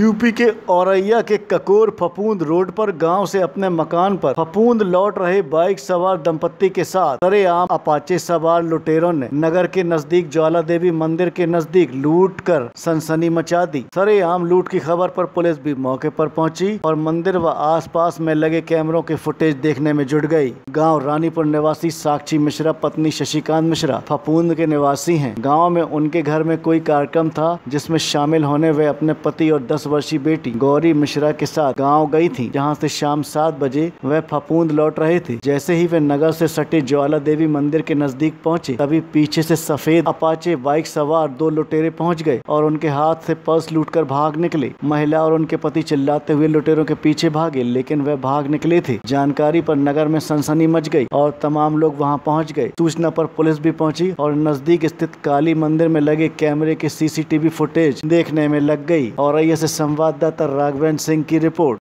UP के औरैया के ककोर फपूंद road पर गाँव से अपने मकान पर फपूंद लौट रहे बाइक सवार दंपत्ति के साथ। सरेआम अपाचे सवार लुटेरों ने नगर के नज़दीक ज्वाला देवी मंदिर के नज़दीक लूट कर सनसनी मचा दी। सरेआम लूट की खबर पर पुलिस भी मौके पर पहुँची और मंदिर व आसपास में लगे कैमरों के फुटेज देखने में जुट गई। गाँव रानीपुर निवासी साक्षी मिश्रा, पत्नी शशिकांत मिश्रा फपूंद के निवासी है। गाँव में उनके घर में कोई कार्यक्रम था जिसमें शामिल होने वे अपने पति और दस वर्षीय बेटी गौरी मिश्रा के साथ गाँव गई थी, जहाँ से शाम सात बजे वह फपूंद लौट रहे थे। जैसे ही वे नगर से सटे ज्वाला देवी मंदिर के नज़दीक पहुँचे, तभी पीछे से सफ़ेद अपाचे बाइक सवार दो लुटेरे पहुँच गए और उनके हाथ से पर्स लूटकर भाग निकले। महिला और उनके पति चिल्लाते हुए लुटेरों के पीछे भागे, लेकिन वह भाग निकले थे। जानकारी पर नगर में सनसनी मच गई और तमाम लोग वहाँ पहुँच गए। सूचना पर पुलिस भी पहुँची और नज़दीक स्थित काली मंदिर में लगे कैमरे के सीसीटीवी फुटेज देखने में लग गई। और से संवाददाता राघवेंद्र सिंह की रिपोर्ट।